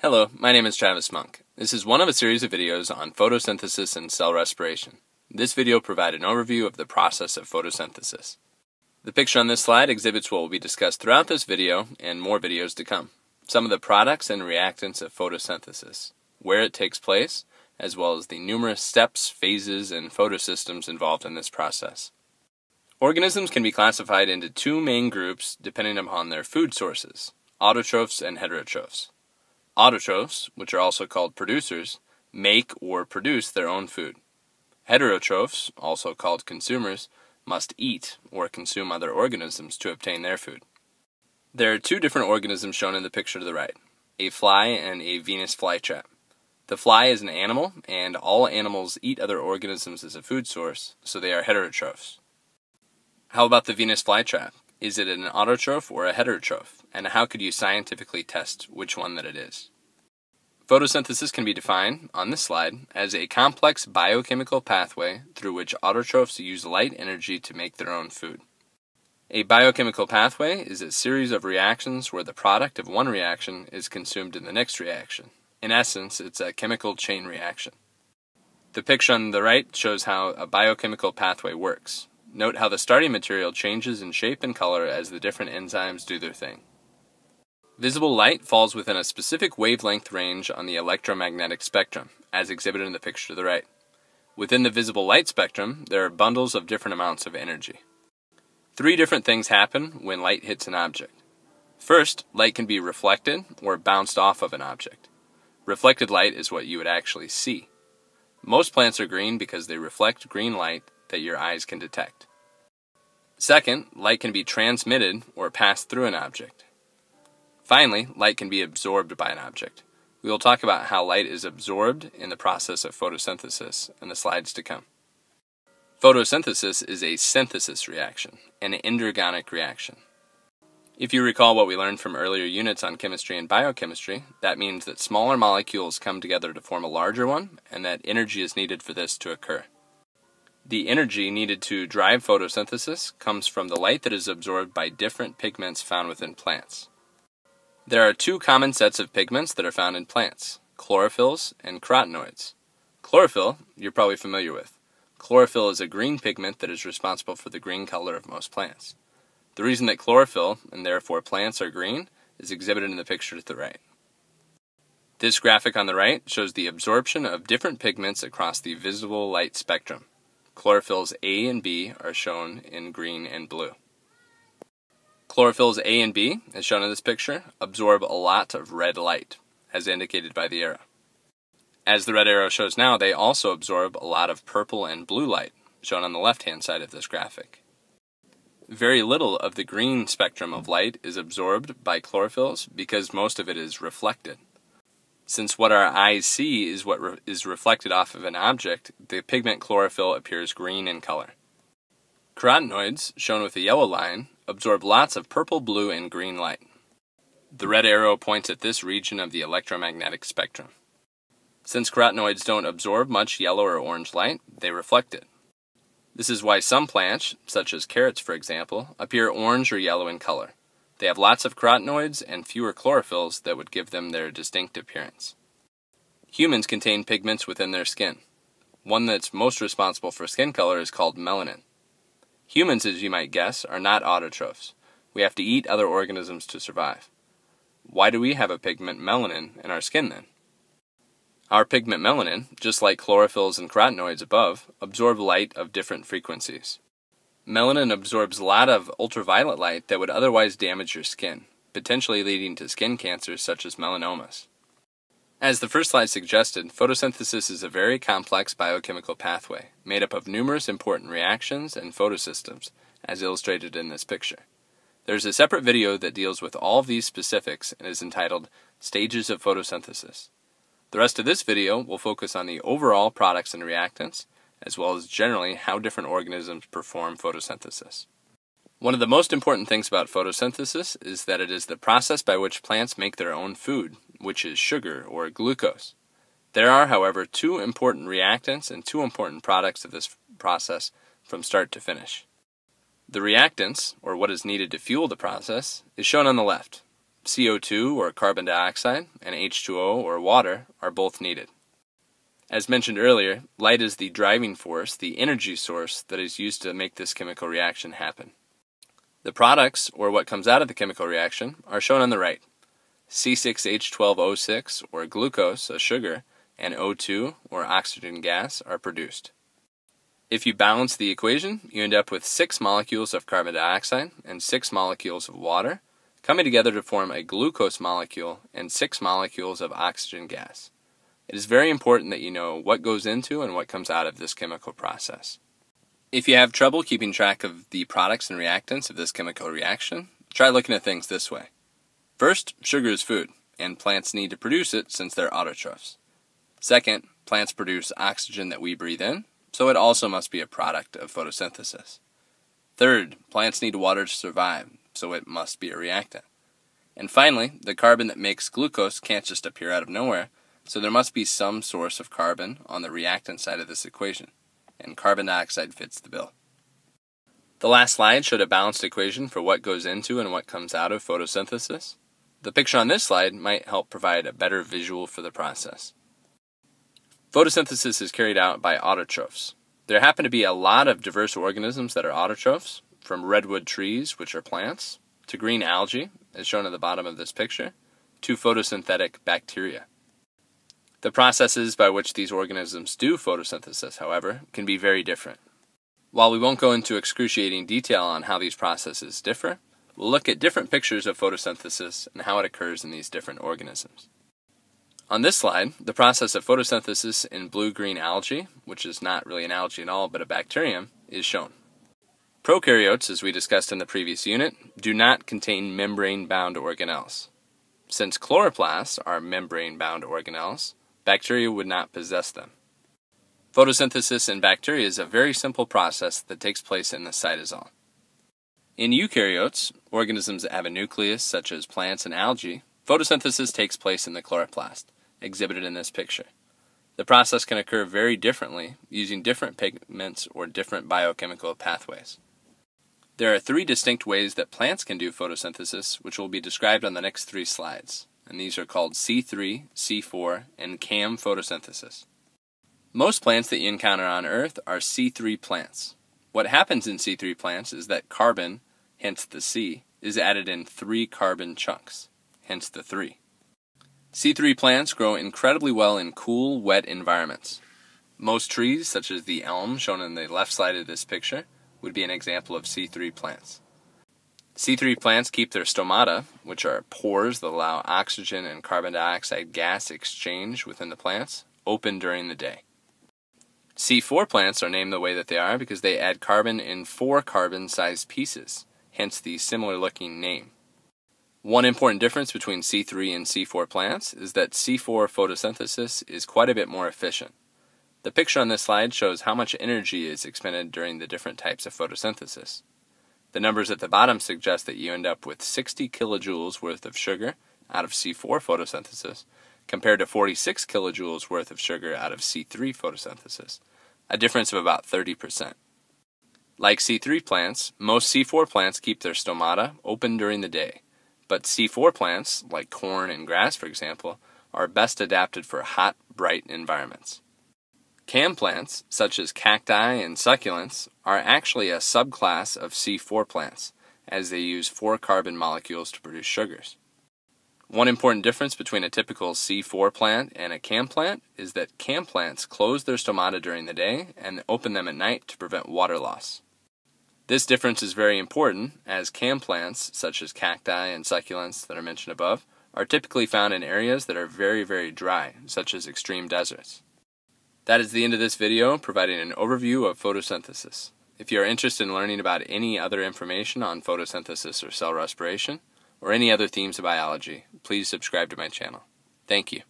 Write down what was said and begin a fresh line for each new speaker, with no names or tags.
Hello, my name is Travis Monk. This is one of a series of videos on photosynthesis and cell respiration. This video provides an overview of the process of photosynthesis. The picture on this slide exhibits what will be discussed throughout this video and more videos to come. Some of the products and reactants of photosynthesis, where it takes place, as well as the numerous steps, phases, and photosystems involved in this process. Organisms can be classified into two main groups depending upon their food sources autotrophs and heterotrophs. Autotrophs, which are also called producers, make or produce their own food. Heterotrophs, also called consumers, must eat or consume other organisms to obtain their food. There are two different organisms shown in the picture to the right a fly and a Venus flytrap. The fly is an animal, and all animals eat other organisms as a food source, so they are heterotrophs. How about the Venus flytrap? Is it an autotroph or a heterotroph? And how could you scientifically test which one that it is? Photosynthesis can be defined, on this slide, as a complex biochemical pathway through which autotrophs use light energy to make their own food. A biochemical pathway is a series of reactions where the product of one reaction is consumed in the next reaction. In essence, it's a chemical chain reaction. The picture on the right shows how a biochemical pathway works. Note how the starting material changes in shape and color as the different enzymes do their thing. Visible light falls within a specific wavelength range on the electromagnetic spectrum, as exhibited in the picture to the right. Within the visible light spectrum, there are bundles of different amounts of energy. Three different things happen when light hits an object. First, light can be reflected or bounced off of an object. Reflected light is what you would actually see. Most plants are green because they reflect green light that your eyes can detect. Second, light can be transmitted or passed through an object. Finally, light can be absorbed by an object. We will talk about how light is absorbed in the process of photosynthesis in the slides to come. Photosynthesis is a synthesis reaction, an endergonic reaction. If you recall what we learned from earlier units on chemistry and biochemistry, that means that smaller molecules come together to form a larger one, and that energy is needed for this to occur. The energy needed to drive photosynthesis comes from the light that is absorbed by different pigments found within plants. There are two common sets of pigments that are found in plants chlorophylls and carotenoids. Chlorophyll, you're probably familiar with. Chlorophyll is a green pigment that is responsible for the green color of most plants. The reason that chlorophyll, and therefore plants, are green is exhibited in the picture to the right. This graphic on the right shows the absorption of different pigments across the visible light spectrum. Chlorophylls A and B are shown in green and blue. Chlorophylls A and B, as shown in this picture, absorb a lot of red light, as indicated by the arrow. As the red arrow shows now, they also absorb a lot of purple and blue light, shown on the left hand side of this graphic. Very little of the green spectrum of light is absorbed by chlorophylls because most of it is reflected. Since what our eyes see is what re is reflected off of an object, the pigment chlorophyll appears green in color. Carotenoids, shown with a yellow line, absorb lots of purple, blue, and green light. The red arrow points at this region of the electromagnetic spectrum. Since carotenoids don't absorb much yellow or orange light, they reflect it. This is why some plants, such as carrots for example, appear orange or yellow in color. They have lots of carotenoids and fewer chlorophylls that would give them their distinct appearance. Humans contain pigments within their skin. One that's most responsible for skin color is called melanin. Humans, as you might guess, are not autotrophs. We have to eat other organisms to survive. Why do we have a pigment melanin in our skin then? Our pigment melanin, just like chlorophylls and carotenoids above, absorb light of different frequencies. Melanin absorbs a lot of ultraviolet light that would otherwise damage your skin, potentially leading to skin cancers such as melanomas. As the first slide suggested, photosynthesis is a very complex biochemical pathway made up of numerous important reactions and photosystems, as illustrated in this picture. There is a separate video that deals with all of these specifics and is entitled Stages of Photosynthesis. The rest of this video will focus on the overall products and reactants as well as generally how different organisms perform photosynthesis. One of the most important things about photosynthesis is that it is the process by which plants make their own food, which is sugar or glucose. There are, however, two important reactants and two important products of this process from start to finish. The reactants, or what is needed to fuel the process, is shown on the left. CO2 or carbon dioxide and H2O or water are both needed. As mentioned earlier, light is the driving force, the energy source that is used to make this chemical reaction happen. The products, or what comes out of the chemical reaction, are shown on the right. C6H12O6, or glucose, a sugar, and O2, or oxygen gas, are produced. If you balance the equation, you end up with six molecules of carbon dioxide and six molecules of water coming together to form a glucose molecule and six molecules of oxygen gas. It is very important that you know what goes into and what comes out of this chemical process. If you have trouble keeping track of the products and reactants of this chemical reaction, try looking at things this way. First, sugar is food, and plants need to produce it since they're autotrophs. Second, plants produce oxygen that we breathe in, so it also must be a product of photosynthesis. Third, plants need water to survive, so it must be a reactant. And finally, the carbon that makes glucose can't just appear out of nowhere, so there must be some source of carbon on the reactant side of this equation and carbon dioxide fits the bill. The last slide showed a balanced equation for what goes into and what comes out of photosynthesis. The picture on this slide might help provide a better visual for the process. Photosynthesis is carried out by autotrophs. There happen to be a lot of diverse organisms that are autotrophs, from redwood trees, which are plants, to green algae, as shown at the bottom of this picture, to photosynthetic bacteria. The processes by which these organisms do photosynthesis, however, can be very different. While we won't go into excruciating detail on how these processes differ, we'll look at different pictures of photosynthesis and how it occurs in these different organisms. On this slide, the process of photosynthesis in blue-green algae, which is not really an algae at all but a bacterium, is shown. Prokaryotes, as we discussed in the previous unit, do not contain membrane-bound organelles. Since chloroplasts are membrane-bound organelles, bacteria would not possess them. Photosynthesis in bacteria is a very simple process that takes place in the cytosol. In eukaryotes, organisms that have a nucleus such as plants and algae, photosynthesis takes place in the chloroplast, exhibited in this picture. The process can occur very differently using different pigments or different biochemical pathways. There are three distinct ways that plants can do photosynthesis, which will be described on the next three slides and these are called C3, C4, and CAM photosynthesis. Most plants that you encounter on Earth are C3 plants. What happens in C3 plants is that carbon, hence the C, is added in three carbon chunks, hence the 3. C3 plants grow incredibly well in cool, wet environments. Most trees, such as the elm shown on the left side of this picture, would be an example of C3 plants. C3 plants keep their stomata, which are pores that allow oxygen and carbon dioxide gas exchange within the plants, open during the day. C4 plants are named the way that they are because they add carbon in four carbon sized pieces, hence the similar looking name. One important difference between C3 and C4 plants is that C4 photosynthesis is quite a bit more efficient. The picture on this slide shows how much energy is expended during the different types of photosynthesis. The numbers at the bottom suggest that you end up with 60 kilojoules worth of sugar out of C4 photosynthesis compared to 46 kilojoules worth of sugar out of C3 photosynthesis, a difference of about 30%. Like C3 plants, most C4 plants keep their stomata open during the day, but C4 plants, like corn and grass for example, are best adapted for hot, bright environments. Cam plants, such as cacti and succulents, are actually a subclass of C4 plants, as they use four carbon molecules to produce sugars. One important difference between a typical C4 plant and a cam plant is that cam plants close their stomata during the day and open them at night to prevent water loss. This difference is very important as cam plants, such as cacti and succulents that are mentioned above, are typically found in areas that are very, very dry, such as extreme deserts. That is the end of this video, providing an overview of photosynthesis. If you are interested in learning about any other information on photosynthesis or cell respiration, or any other themes of biology, please subscribe to my channel. Thank you.